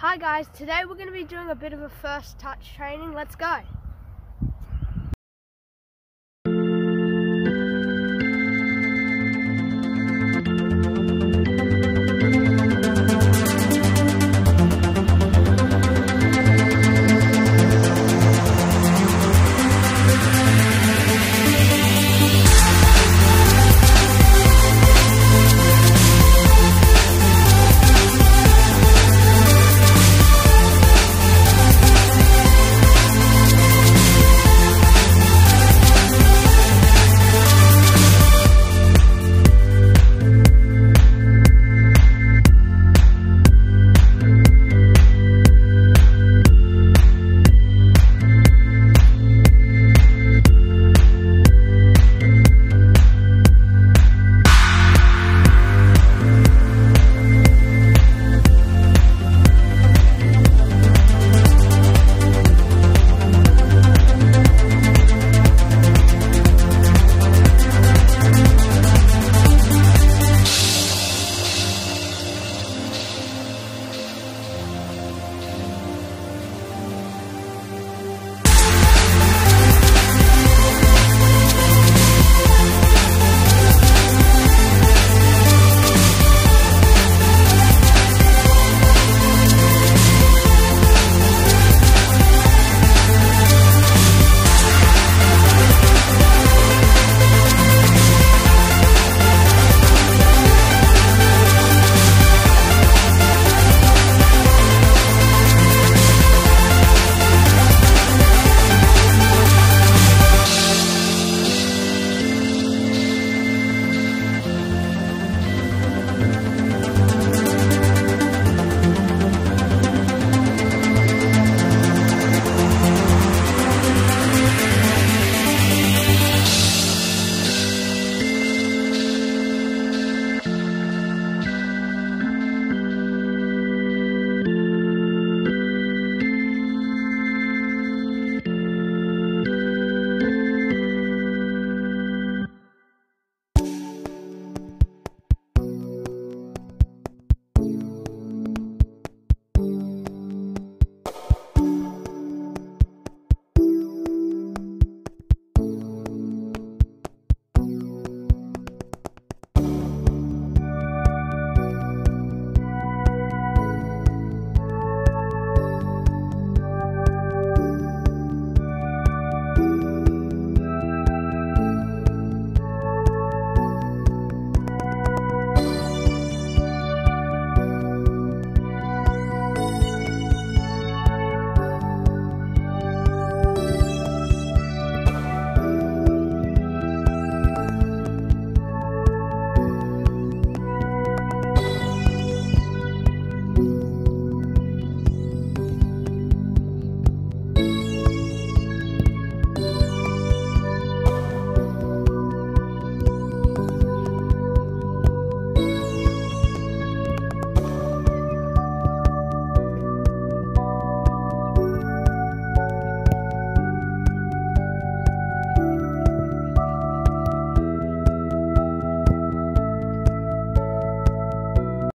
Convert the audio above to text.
Hi guys, today we're going to be doing a bit of a first touch training. Let's go.